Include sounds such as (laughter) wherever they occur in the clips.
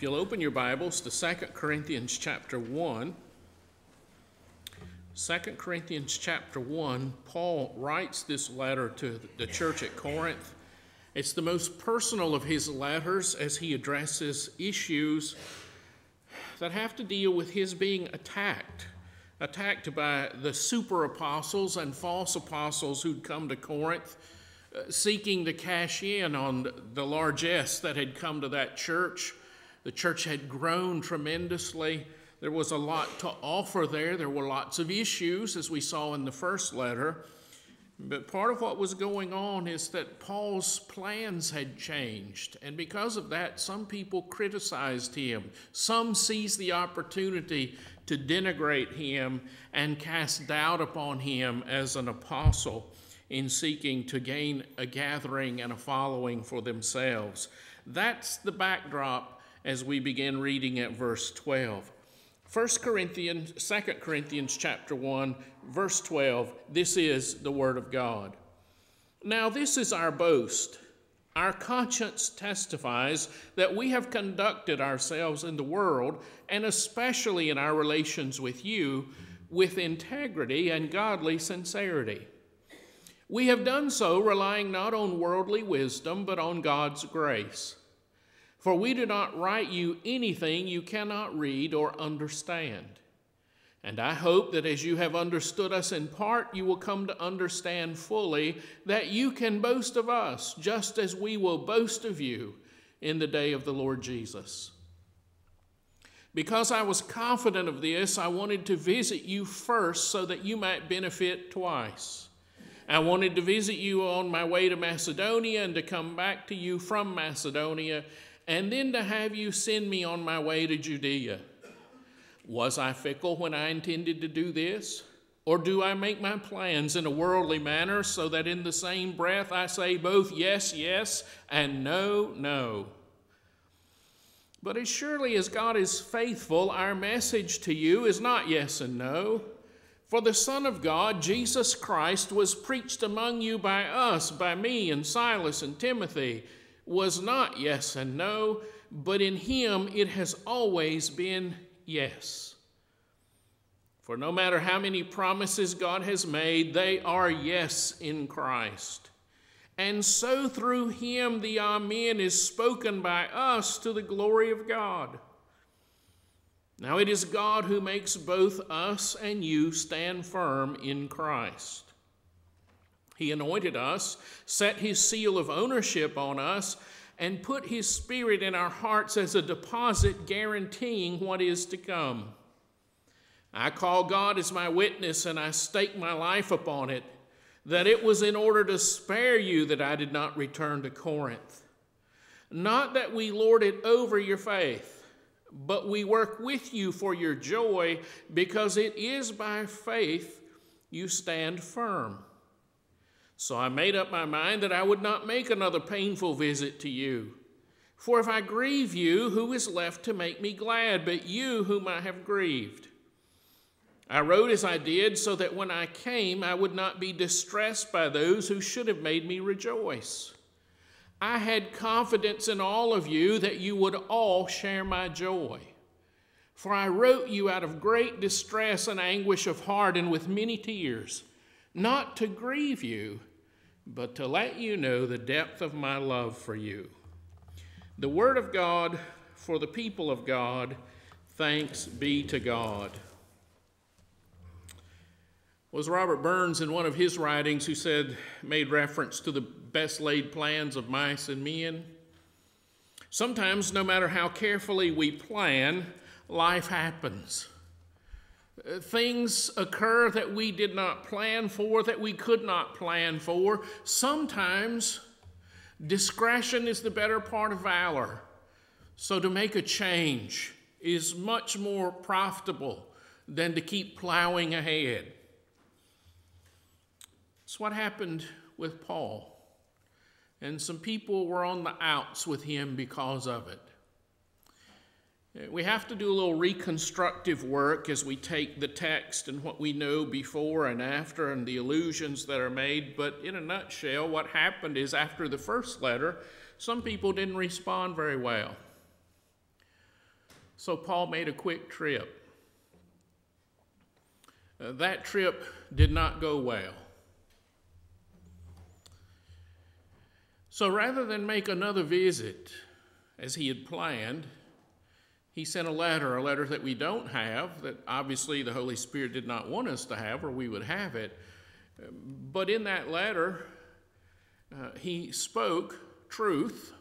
If you'll open your Bibles to 2 Corinthians chapter 1. 2 Corinthians chapter 1, Paul writes this letter to the church at Corinth. It's the most personal of his letters as he addresses issues that have to deal with his being attacked. Attacked by the super apostles and false apostles who'd come to Corinth, uh, seeking to cash in on the largesse that had come to that church the church had grown tremendously. There was a lot to offer there. There were lots of issues, as we saw in the first letter. But part of what was going on is that Paul's plans had changed. And because of that, some people criticized him. Some seized the opportunity to denigrate him and cast doubt upon him as an apostle in seeking to gain a gathering and a following for themselves. That's the backdrop as we begin reading at verse 12. 1 Corinthians, 2 Corinthians chapter 1, verse 12, this is the word of God. Now this is our boast. Our conscience testifies that we have conducted ourselves in the world, and especially in our relations with you, with integrity and godly sincerity. We have done so relying not on worldly wisdom, but on God's grace. For we do not write you anything you cannot read or understand. And I hope that as you have understood us in part, you will come to understand fully that you can boast of us, just as we will boast of you in the day of the Lord Jesus. Because I was confident of this, I wanted to visit you first so that you might benefit twice. I wanted to visit you on my way to Macedonia and to come back to you from Macedonia and then to have you send me on my way to Judea. Was I fickle when I intended to do this? Or do I make my plans in a worldly manner so that in the same breath I say both yes, yes, and no, no? But as surely as God is faithful, our message to you is not yes and no. For the Son of God, Jesus Christ, was preached among you by us, by me and Silas and Timothy was not yes and no, but in him it has always been yes. For no matter how many promises God has made, they are yes in Christ. And so through him the Amen is spoken by us to the glory of God. Now it is God who makes both us and you stand firm in Christ. He anointed us, set his seal of ownership on us, and put his spirit in our hearts as a deposit guaranteeing what is to come. I call God as my witness, and I stake my life upon it, that it was in order to spare you that I did not return to Corinth. Not that we lord it over your faith, but we work with you for your joy, because it is by faith you stand firm. So I made up my mind that I would not make another painful visit to you. For if I grieve you, who is left to make me glad but you whom I have grieved? I wrote as I did so that when I came, I would not be distressed by those who should have made me rejoice. I had confidence in all of you that you would all share my joy. For I wrote you out of great distress and anguish of heart and with many tears, not to grieve you but to let you know the depth of my love for you. The Word of God for the people of God, thanks be to God. Was Robert Burns in one of his writings who said, made reference to the best laid plans of mice and men? Sometimes, no matter how carefully we plan, life happens. Things occur that we did not plan for, that we could not plan for. Sometimes discretion is the better part of valor. So to make a change is much more profitable than to keep plowing ahead. It's what happened with Paul. And some people were on the outs with him because of it. We have to do a little reconstructive work as we take the text and what we know before and after and the allusions that are made. But in a nutshell, what happened is after the first letter, some people didn't respond very well. So Paul made a quick trip. Uh, that trip did not go well. So rather than make another visit as he had planned, he sent a letter, a letter that we don't have, that obviously the Holy Spirit did not want us to have, or we would have it. But in that letter, uh, he spoke truth,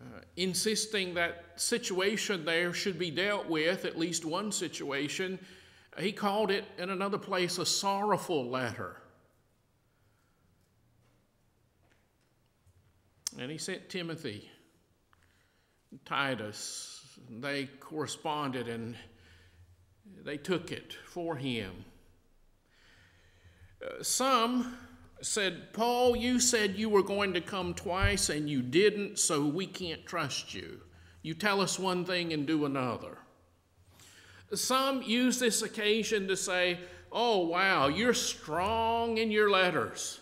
uh, insisting that situation there should be dealt with, at least one situation. He called it in another place a sorrowful letter. And he sent Timothy, Titus. They corresponded and they took it for him. Uh, some said, Paul, you said you were going to come twice and you didn't, so we can't trust you. You tell us one thing and do another. Some use this occasion to say, Oh, wow, you're strong in your letters.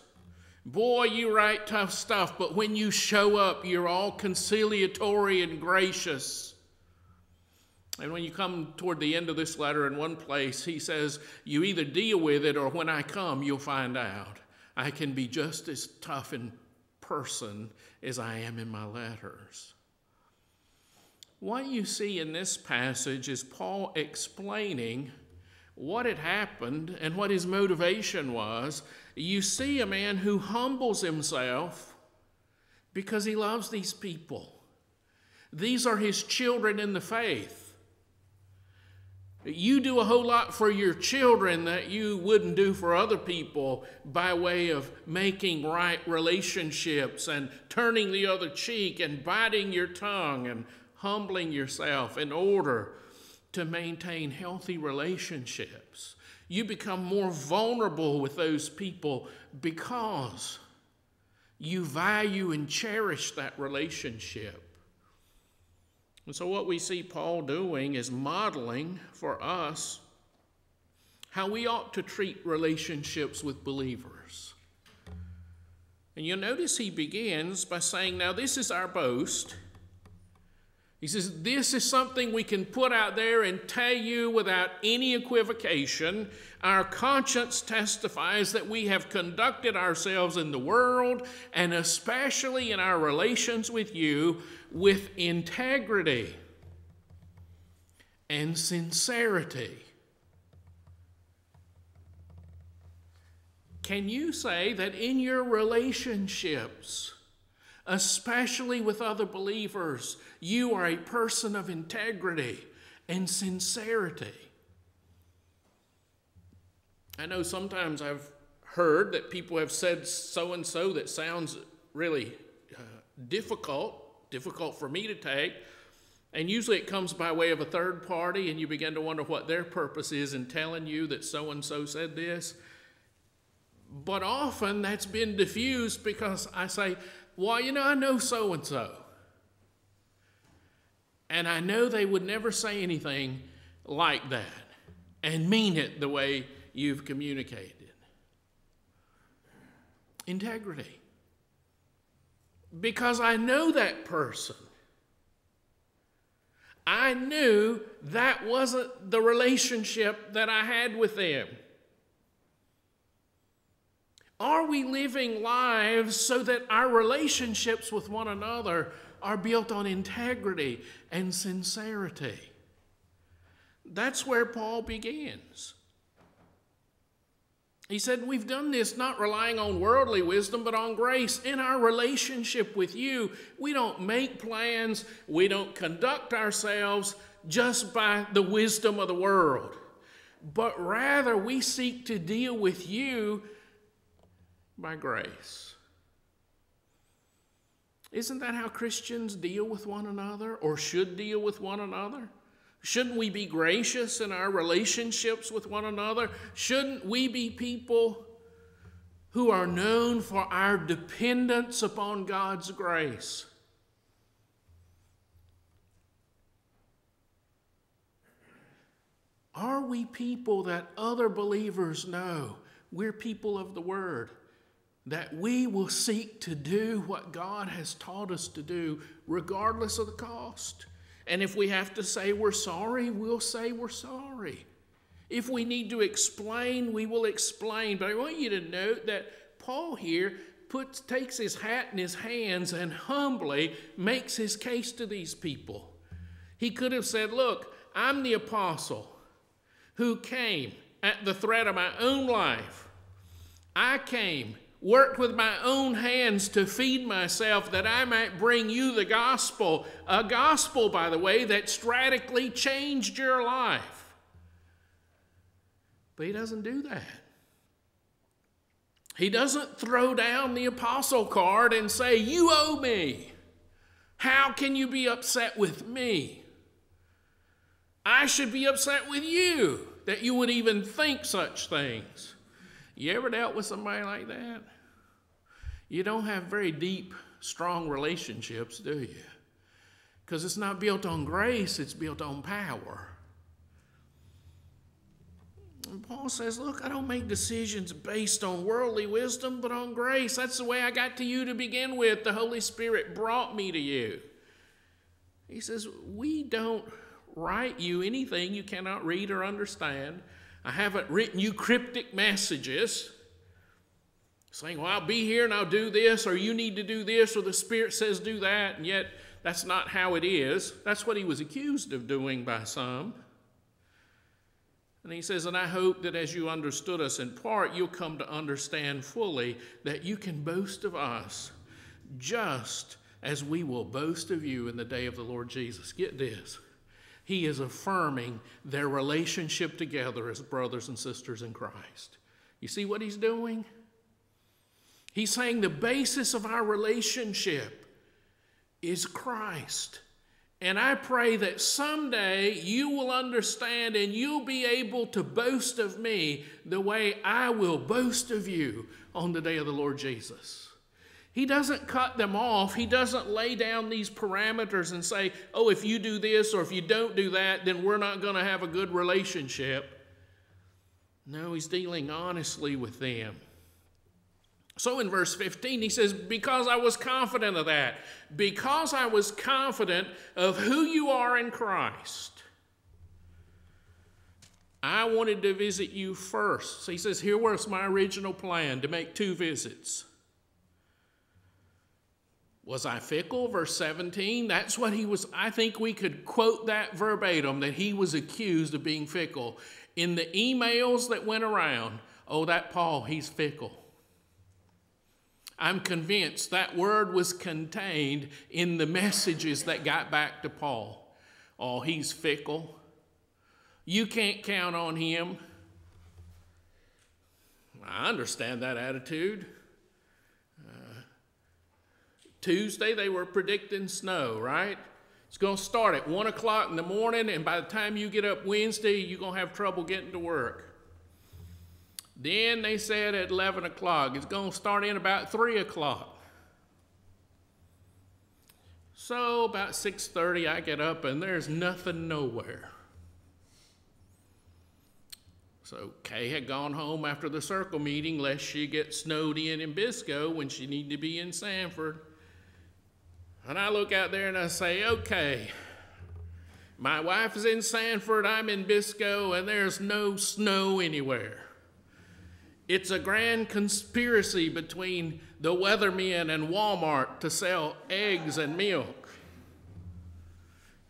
Boy, you write tough stuff, but when you show up, you're all conciliatory and gracious. And when you come toward the end of this letter in one place, he says, You either deal with it or when I come, you'll find out. I can be just as tough in person as I am in my letters. What you see in this passage is Paul explaining what had happened and what his motivation was you see a man who humbles himself because he loves these people. These are his children in the faith. You do a whole lot for your children that you wouldn't do for other people by way of making right relationships and turning the other cheek and biting your tongue and humbling yourself in order to maintain healthy relationships. You become more vulnerable with those people because you value and cherish that relationship. And so, what we see Paul doing is modeling for us how we ought to treat relationships with believers. And you'll notice he begins by saying, Now, this is our boast he says, This is something we can put out there and tell you without any equivocation. Our conscience testifies that we have conducted ourselves in the world, and especially in our relations with you, with integrity and sincerity. Can you say that in your relationships, especially with other believers, you are a person of integrity and sincerity. I know sometimes I've heard that people have said so and so that sounds really uh, difficult, difficult for me to take. And usually it comes by way of a third party, and you begin to wonder what their purpose is in telling you that so and so said this. But often that's been diffused because I say, well, you know, I know so and so. And I know they would never say anything like that and mean it the way you've communicated. Integrity. Because I know that person. I knew that wasn't the relationship that I had with them. Are we living lives so that our relationships with one another are built on integrity and sincerity? That's where Paul begins. He said, We've done this not relying on worldly wisdom, but on grace. In our relationship with you, we don't make plans, we don't conduct ourselves just by the wisdom of the world, but rather we seek to deal with you by grace. Isn't that how Christians deal with one another or should deal with one another? Shouldn't we be gracious in our relationships with one another? Shouldn't we be people who are known for our dependence upon God's grace? Are we people that other believers know we're people of the Word? That we will seek to do what God has taught us to do, regardless of the cost. And if we have to say we're sorry, we'll say we're sorry. If we need to explain, we will explain. But I want you to note that Paul here puts, takes his hat in his hands and humbly makes his case to these people. He could have said, Look, I'm the apostle who came at the threat of my own life. I came worked with my own hands to feed myself that I might bring you the gospel. A gospel, by the way, that radically changed your life. But he doesn't do that. He doesn't throw down the apostle card and say, You owe me. How can you be upset with me? I should be upset with you that you would even think such things. You ever dealt with somebody like that? You don't have very deep, strong relationships, do you? Because it's not built on grace, it's built on power. And Paul says, Look, I don't make decisions based on worldly wisdom, but on grace. That's the way I got to you to begin with. The Holy Spirit brought me to you. He says, We don't write you anything you cannot read or understand. I haven't written you cryptic messages saying, Well, I'll be here and I'll do this, or you need to do this, or the Spirit says do that, and yet that's not how it is. That's what he was accused of doing by some. And he says, And I hope that as you understood us in part, you'll come to understand fully that you can boast of us just as we will boast of you in the day of the Lord Jesus. Get this. He is affirming their relationship together as brothers and sisters in Christ. You see what he's doing? He's saying the basis of our relationship is Christ. And I pray that someday you will understand and you'll be able to boast of me the way I will boast of you on the day of the Lord Jesus. He doesn't cut them off. He doesn't lay down these parameters and say, oh, if you do this or if you don't do that, then we're not going to have a good relationship. No, he's dealing honestly with them. So in verse 15, he says, Because I was confident of that, because I was confident of who you are in Christ, I wanted to visit you first. So he says, Here was my original plan to make two visits. Was I fickle? Verse 17. That's what he was. I think we could quote that verbatim that he was accused of being fickle. In the emails that went around, oh, that Paul, he's fickle. I'm convinced that word was contained in the messages that got back to Paul. Oh, he's fickle. You can't count on him. I understand that attitude. Uh, Tuesday, they were predicting snow, right? It's going to start at 1 o'clock in the morning, and by the time you get up Wednesday, you're going to have trouble getting to work. Then they said at 11 o'clock, it's going to start in about 3 o'clock. So about 6:30 I get up and there's nothing nowhere. So Kay had gone home after the circle meeting lest she get snowed in in Biscoe when she needed to be in Sanford. And I look out there and I say, okay, my wife is in Sanford, I'm in Biscoe, and there's no snow anywhere. It's a grand conspiracy between the weathermen and Walmart to sell eggs and milk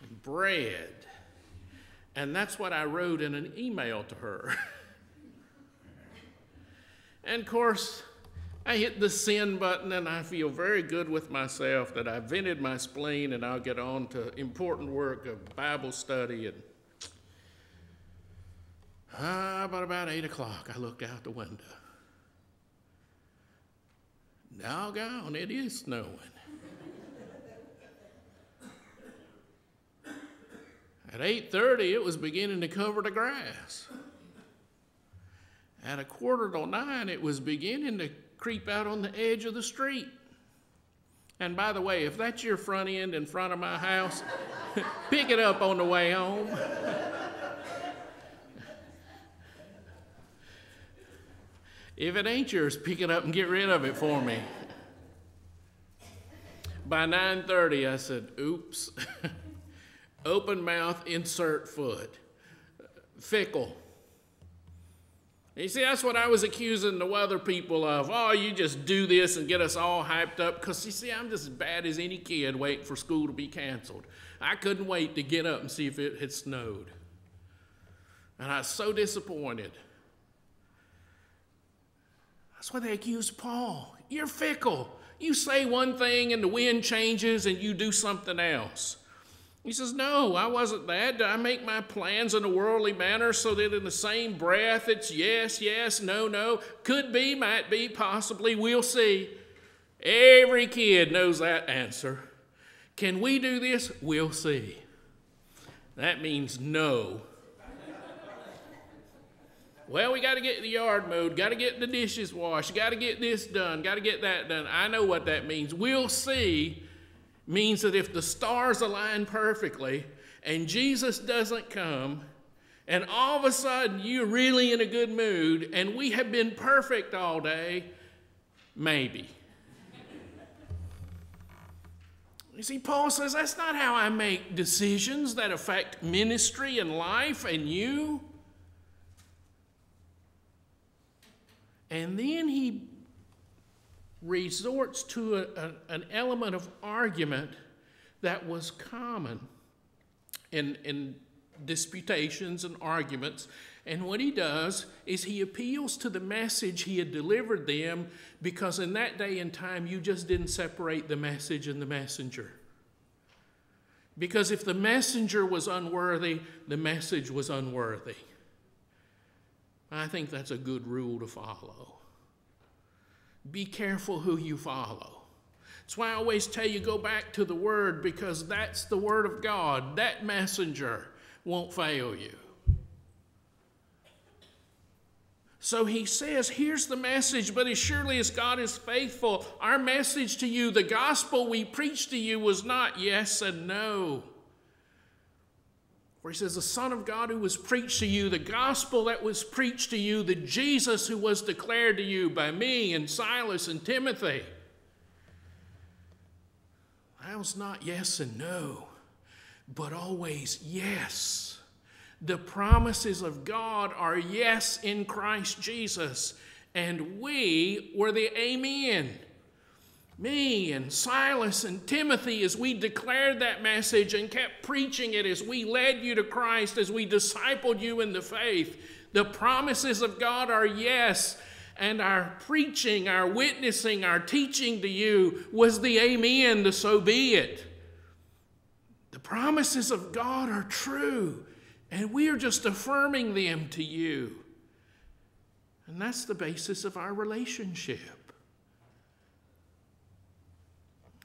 and bread. And that's what I wrote in an email to her. (laughs) and of course, I hit the send button and I feel very good with myself that I vented my spleen and I'll get on to important work of Bible study and Ah, but about 8 o'clock, I looked out the window. Now gone, it is snowing. At 8:30, it was beginning to cover the grass. At a quarter to nine, it was beginning to creep out on the edge of the street. And by the way, if that's your front end in front of my house, (laughs) pick it up on the way home. If it ain't yours, pick it up and get rid of it for me. By 9:30, I said, "Oops." (laughs) Open mouth, insert foot. Fickle. You see, that's what I was accusing the weather people of. Oh, you just do this and get us all hyped up. Because, you see, I'm just as bad as any kid waiting for school to be canceled. I couldn't wait to get up and see if it had snowed. And I was so disappointed. That's why they accused Paul. You're fickle. You say one thing and the wind changes and you do something else. He says, No, I wasn't that. I make my plans in a worldly manner so that in the same breath it's yes, yes, no, no? Could be, might be, possibly, we'll see. Every kid knows that answer. Can we do this? We'll see. That means no. Well, we got to get the yard mowed, got to get the dishes washed, got to get this done, got to get that done. I know what that means. We'll see means that if the stars align perfectly and Jesus doesn't come, and all of a sudden you're really in a good mood and we have been perfect all day, maybe. You see, Paul says that's not how I make decisions that affect ministry and life and you. And then he resorts to a, a, an element of argument that was common in, in disputations and arguments. And what he does is he appeals to the message he had delivered them because in that day and time you just didn't separate the message and the messenger. Because if the messenger was unworthy, the message was unworthy. I think that's a good rule to follow. Be careful who you follow. That's why I always tell you go back to the Word because that's the Word of God. That messenger won't fail you. So he says, Here's the message, but as surely as God is faithful, our message to you, the gospel we preached to you, was not yes and no. Where he says, The Son of God who was preached to you, the gospel that was preached to you, the Jesus who was declared to you by me and Silas and Timothy. That was not yes and no, but always yes. The promises of God are yes in Christ Jesus, and we were the amen. Me and Silas and Timothy, as we declared that message and kept preaching it, as we led you to Christ, as we discipled you in the faith, the promises of God are yes. And our preaching, our witnessing, our teaching to you was the amen, the so be it. The promises of God are true. And we are just affirming them to you. And that's the basis of our relationship.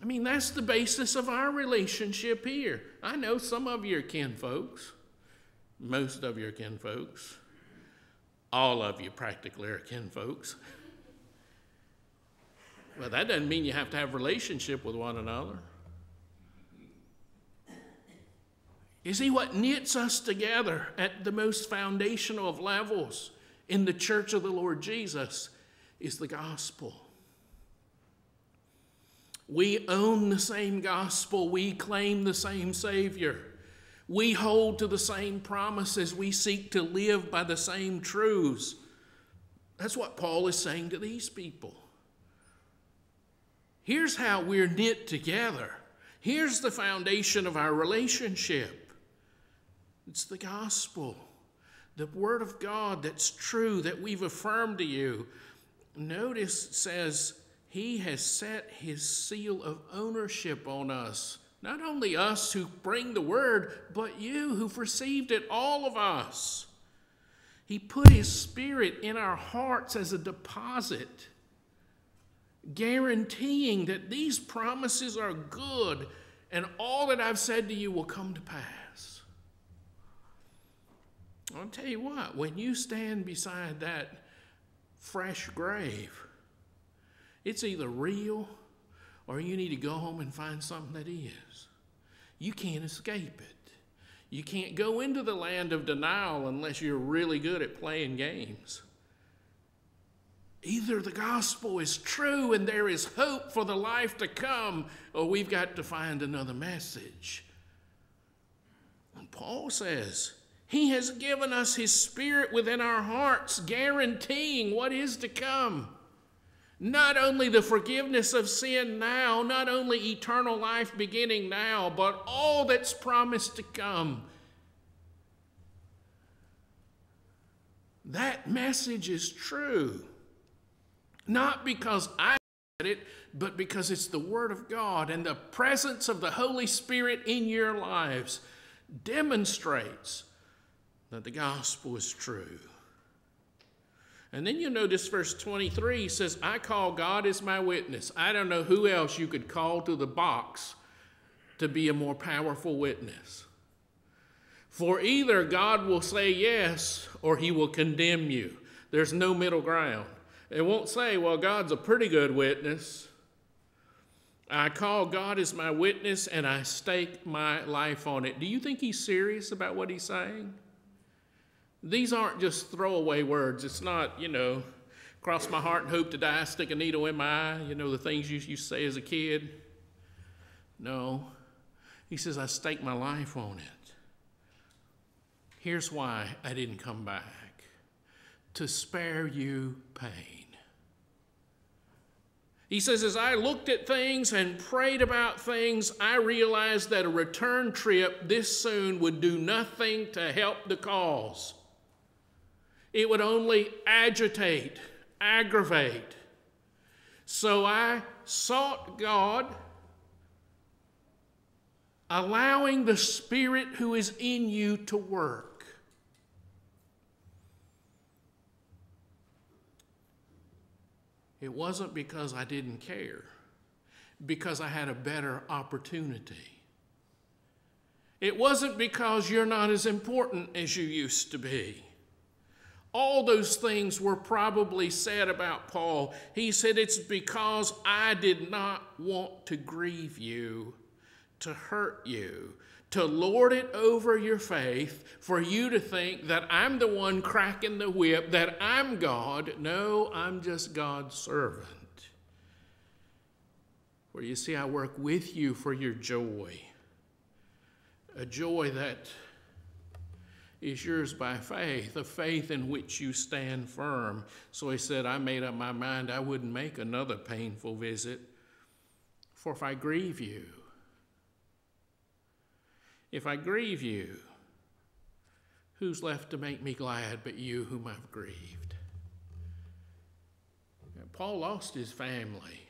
I mean, that's the basis of our relationship here. I know some of you are kin folks, most of you are kin folks, all of you practically are kin folks. Well, that doesn't mean you have to have relationship with one another. You see, what knits us together at the most foundational of levels in the church of the Lord Jesus is the gospel. We own the same gospel, we claim the same Savior. We hold to the same promises. We seek to live by the same truths. That's what Paul is saying to these people. Here's how we're knit together. Here's the foundation of our relationship. It's the gospel, the word of God that's true, that we've affirmed to you. Notice it says, He has set His seal of ownership on us. Not only us who bring the word, but you who've received it, all of us. He put His Spirit in our hearts as a deposit, guaranteeing that these promises are good and all that I've said to you will come to pass. I'll tell you what, when you stand beside that fresh grave, it's either real or you need to go home and find something that is. You can't escape it. You can't go into the land of denial unless you're really good at playing games. Either the gospel is true and there is hope for the life to come, or we've got to find another message. And Paul says, He has given us His Spirit within our hearts, guaranteeing what is to come. Not only the forgiveness of sin now, not only eternal life beginning now, but all that's promised to come. That message is true. Not because I said it, but because it's the Word of God and the presence of the Holy Spirit in your lives demonstrates that the gospel is true. And then you'll notice verse 23 says, I call God as my witness. I don't know who else you could call to the box to be a more powerful witness. For either God will say yes or he will condemn you. There's no middle ground. It won't say, well, God's a pretty good witness. I call God as my witness and I stake my life on it. Do you think he's serious about what he's saying? These aren't just throwaway words. It's not, you know, cross my heart and hope to die, stick a needle in my eye, you know, the things you used to say as a kid. No. He says, I stake my life on it. Here's why I didn't come back to spare you pain. He says, As I looked at things and prayed about things, I realized that a return trip this soon would do nothing to help the cause. It would only agitate, aggravate. So I sought God, allowing the Spirit who is in you to work. It wasn't because I didn't care, because I had a better opportunity. It wasn't because you're not as important as you used to be. All those things were probably said about Paul. He said, It's because I did not want to grieve you, to hurt you, to lord it over your faith, for you to think that I'm the one cracking the whip, that I'm God. No, I'm just God's servant. For you see, I work with you for your joy, a joy that is yours by faith, a faith in which you stand firm. So he said, I made up my mind I wouldn't make another painful visit, for if I grieve you, if I grieve you, who's left to make me glad but you whom I've grieved? Paul lost his family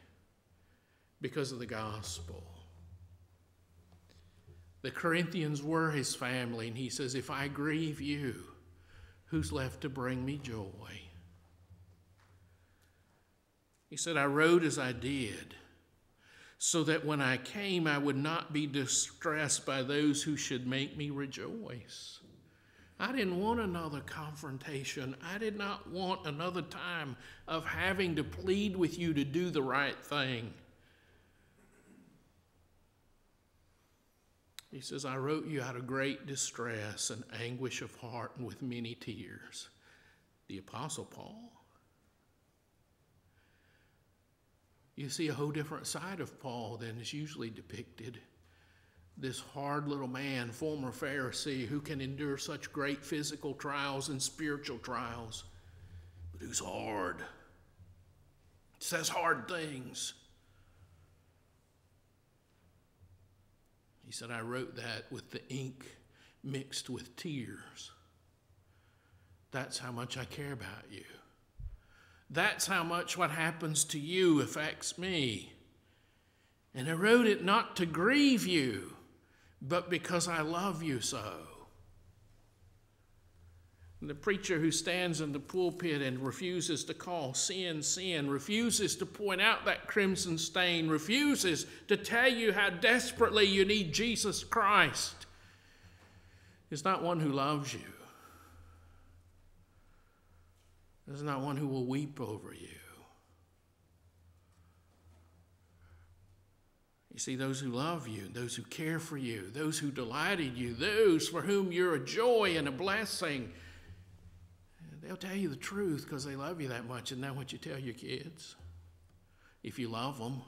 because of the gospel. The Corinthians were his family, and he says, If I grieve you, who's left to bring me joy? He said, I wrote as I did, so that when I came, I would not be distressed by those who should make me rejoice. I didn't want another confrontation. I did not want another time of having to plead with you to do the right thing. He says, I wrote you out of great distress and anguish of heart and with many tears. The Apostle Paul. You see a whole different side of Paul than is usually depicted. This hard little man, former Pharisee, who can endure such great physical trials and spiritual trials, but who's hard, says hard things He said, I wrote that with the ink mixed with tears. That's how much I care about you. That's how much what happens to you affects me. And I wrote it not to grieve you, but because I love you so. And the preacher who stands in the pulpit and refuses to call sin sin, refuses to point out that crimson stain, refuses to tell you how desperately you need Jesus Christ, is not one who loves you. Is not one who will weep over you. You see, those who love you, those who care for you, those who delight in you, those for whom you're a joy and a blessing They'll tell you the truth because they love you that much. Isn't that what you tell your kids? If you love them.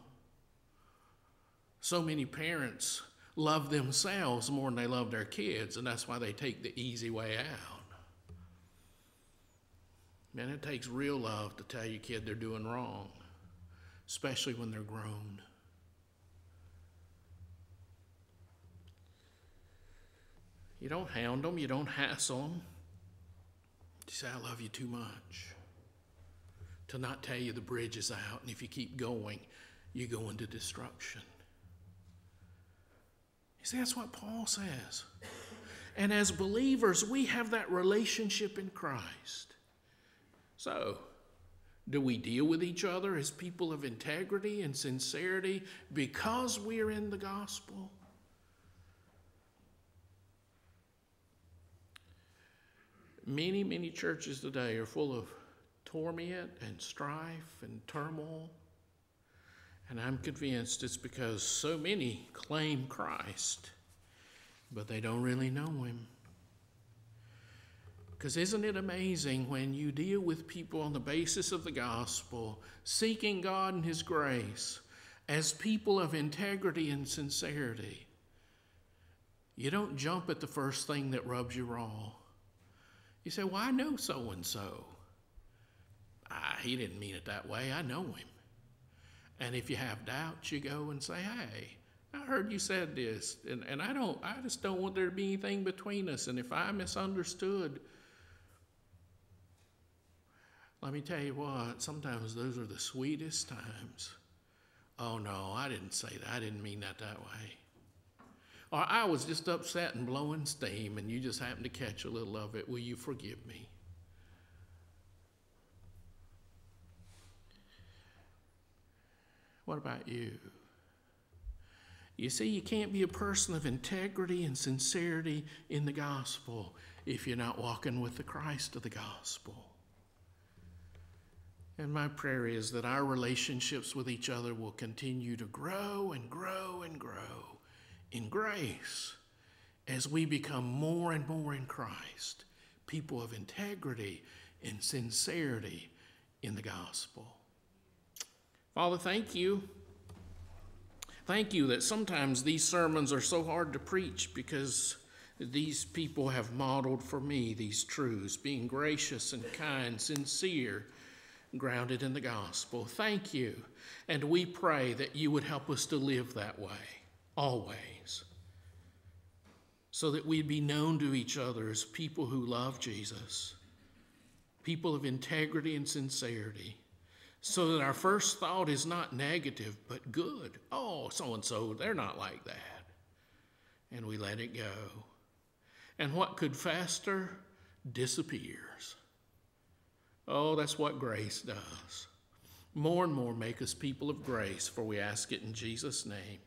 So many parents love themselves more than they love their kids, and that's why they take the easy way out. Man, it takes real love to tell your kid they're doing wrong, especially when they're grown. You don't hound them, you don't hassle them. You say, I love you too much. To not tell you the bridge is out, and if you keep going, you go into destruction. You see, that's what Paul says. And as believers, we have that relationship in Christ. So, do we deal with each other as people of integrity and sincerity because we're in the gospel? Many, many churches today are full of torment and strife and turmoil. And I'm convinced it's because so many claim Christ, but they don't really know Him. Because isn't it amazing when you deal with people on the basis of the gospel, seeking God and His grace, as people of integrity and sincerity? You don't jump at the first thing that rubs you raw. You say, Well, I know so and so. He didn't mean it that way. I know him. And if you have doubts, you go and say, Hey, I heard you said this, and, and I don't I just don't want there to be anything between us. And if I misunderstood, let me tell you what, sometimes those are the sweetest times. Oh no, I didn't say that. I didn't mean that that way. Or I was just upset and blowing steam and you just happened to catch a little of it. Will you forgive me? What about you? You see, you can't be a person of integrity and sincerity in the gospel if you're not walking with the Christ of the gospel. And my prayer is that our relationships with each other will continue to grow and grow and grow in grace as we become more and more in Christ, people of integrity and sincerity in the gospel. Father, thank you. Thank you that sometimes these sermons are so hard to preach because these people have modeled for me these truths, being gracious and kind, sincere, grounded in the gospel. Thank you. And we pray that you would help us to live that way, always, so that we'd be known to each other as people who love Jesus, people of integrity and sincerity so that our first thought is not negative, but good. Oh, so and so, they're not like that. And we let it go. And what could faster disappears. Oh, that's what grace does. More and more make us people of grace, for we ask it in Jesus' name.